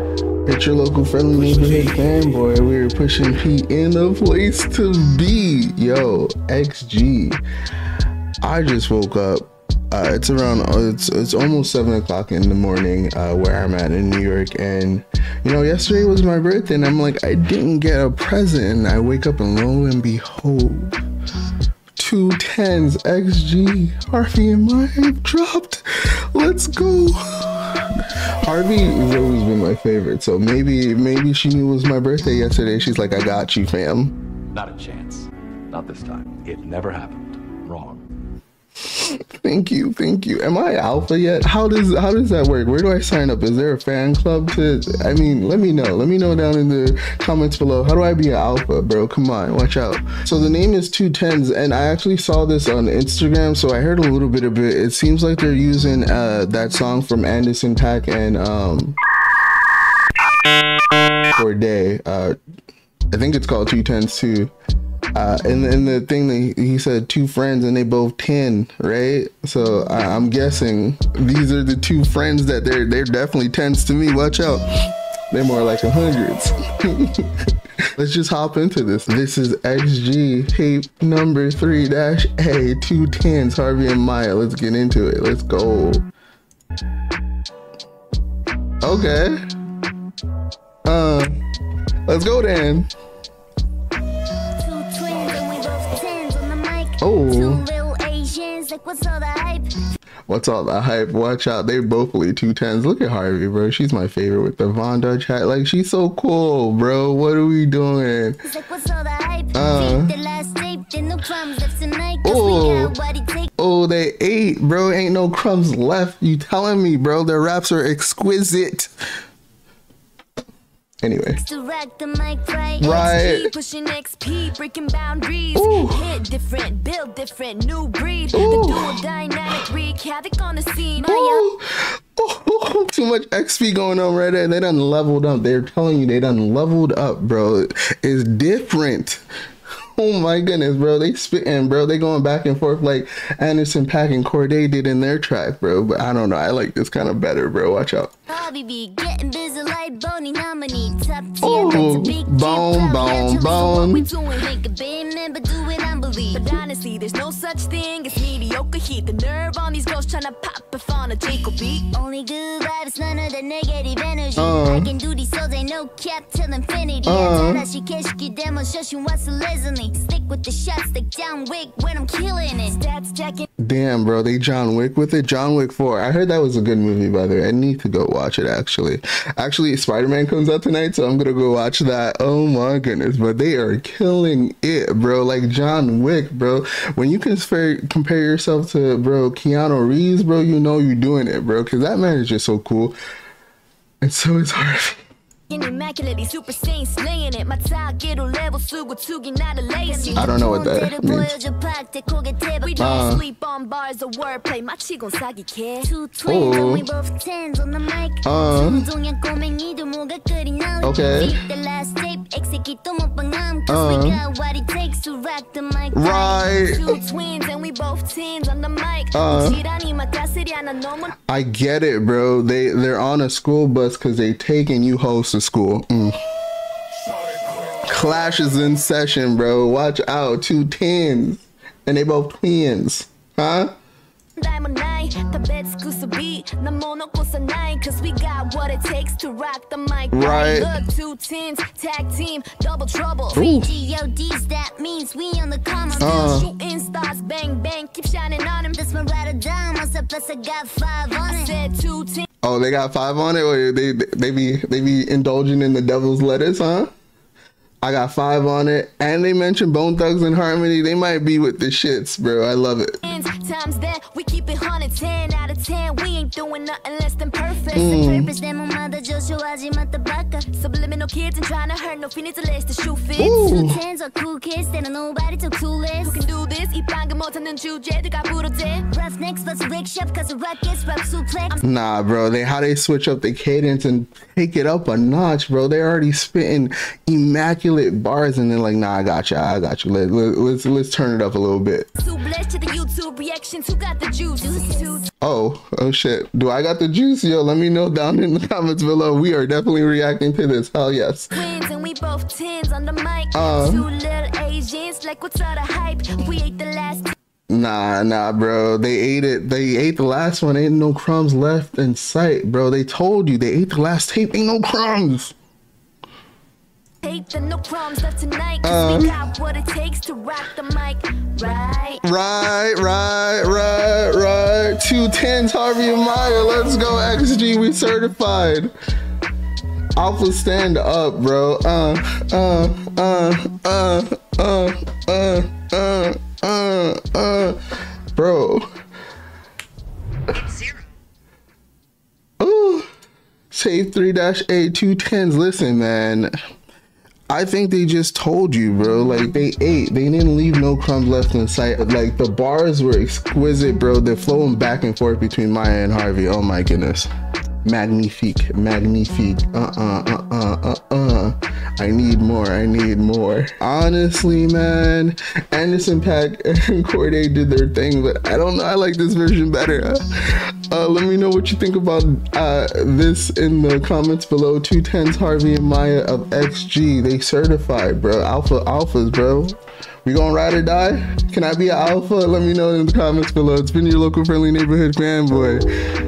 It's your local friendly neighborhood fanboy. We are pushing P in a place to be. Yo, XG. I just woke up. Uh, it's around. It's it's almost seven o'clock in the morning uh, where I'm at in New York, and you know, yesterday was my birthday, and I'm like, I didn't get a present, and I wake up and lo and behold, two tens XG. Harvey and Maya have dropped. Let's go. Harvey has always been my favorite, so maybe maybe she knew it was my birthday yesterday. She's like, I got you, fam. Not a chance. Not this time. It never happened. Wrong. Thank you, thank you. Am I alpha yet? How does how does that work? Where do I sign up? Is there a fan club to? I mean, let me know. Let me know down in the comments below. How do I be an alpha, bro? Come on, watch out. So the name is Two Tens, and I actually saw this on Instagram, so I heard a little bit of it. It seems like they're using uh, that song from Anderson .Paak and um Cordae. Uh, I think it's called Two Tens too. Uh, and, and the thing that he said two friends and they both 10 right? So I, i'm guessing these are the two friends that they're they're definitely tens to me. Watch out. They're more like hundreds. Let's just hop into this. This is xg tape number three dash a two tens harvey and maya. Let's get into it. Let's go. Okay. Uh let's go then Oh. What's all the hype? Watch out. They both only two tens. Look at Harvey, bro. She's my favorite with the Von Dutch hat. Like, she's so cool, bro. What are we doing? Uh. Oh. Oh, they ate, bro. Ain't no crumbs left. You telling me, bro? Their raps are exquisite. Anyway. Right. Pushing XP, breaking boundaries. Ooh. Hit different, build different, new breed. Ooh. The dual dynamic wreak havoc on the scene. Ooh. Too much XP going on right there. They done leveled up. They're telling you they done leveled up, bro. It's different. Oh my goodness, bro. They spitting, bro. They going back and forth like Anderson .Paak and Cordae did in their track, bro. But I don't know. I like this kind of better, bro. Watch out. Oh, bone, bone, bone. But honestly, there's no such thing as mediocre heat. The nerve on these girls trying to pop if on a Jacob beat. Only good vibes, none of the negative energy. Uh, I can do these souls, ain't no cap till infinity. Uh, Stick with the shots like John Wick when I'm killing it. Stats checking. Damn, bro, they John Wick with it. John Wick 4. I heard that was a good movie, by the way. I need to go watch it, actually. Actually, Spider Man comes out tonight, so I'm gonna go watch that. Oh my goodness, but they are killing it, bro. Like John Wick, bro. When you compare, compare yourself to, bro, Keanu Reeves, bro, you know you're doing it, bro, because that man is just so cool. And so is Harvey. I don't know what that means. Uh, oh. Uh, okay. Uh, right. Uh, I get it, bro. They they're on a school bus because they taking you host to school. Mm. Clash is in session, bro. Watch out. Two tens. And they both twins. Huh? Cause we got what it takes to rock the mic. Right. Look, two tens, tag team, double trouble. Three GODs, that means we on the come. Uh. Shooting stars, bang, bang, keep shining on him. This my ride or die, myself plus I got five on it. I said two tens. Oh, they got five on it? Or they, they be they be indulging in the devil's lettuce, huh? I got five on it, and they mentioned Bone Thugs and Harmony. They might be with the shits, bro. I love it. Times that we keep it 110 out of 10. We ain't doing nothing less than perfect. Mm. Subliminal kids and trying to hurt no feelings unless the shoe fits. Two tens are cool kids, they don't nobody too clueless. Who can do this? 이 방금 못하는 주제들과 부러져. Roughnecks plus rickshaw cause the rockets rap suplex. Nah, bro. They how they switch up the cadence and take it up a notch, bro. They're already spitting immaculate articulate bars and then like, nah, I got you, I got you. Let, let, let's let's turn it up a little bit. Oh, oh shit. Do I got the juice? Yo, let me know down in the comments below. We are definitely reacting to this. Hell yes. Twins and we both tens on the mic. Uh-huh. Two little Asians, like what's all the hype? We ate the last Nah, nah, bro. They ate it. They ate the last one. Ain't no crumbs left in sight, bro. They told you they ate the last tape. Ain't no crumbs. Tape and no crumbs left tonight. Uh. we got what it takes to rock the mic. Right. Right, right, right, right. Two tens, Harvey and Maya. Let's go, XG. We certified. Alpha stand up, bro. Uh, uh, uh, uh, uh, uh, uh, uh, uh, bro. Ooh. Save 3 A, two tens. Listen, man. I think they just told you, bro. Like they ate. They didn't leave no crumbs left in sight. Like the bars were exquisite, bro. They're flowing back and forth between Maya and Harvey. Oh my goodness. Magnifique, magnifique. Uh-uh, uh-uh, uh-uh. I need more. I need more. Honestly, man, Anderson .Paak and Cordae did their thing, but I don't know. I like this version better. Uh, let me know what you think about uh, this in the comments below. Two tens, Harvey and Maya of XG. They certified, bro. Alpha alphas, bro. We gonna ride or die? Can I be an alpha? Let me know in the comments below. It's been your local friendly neighborhood grandboy.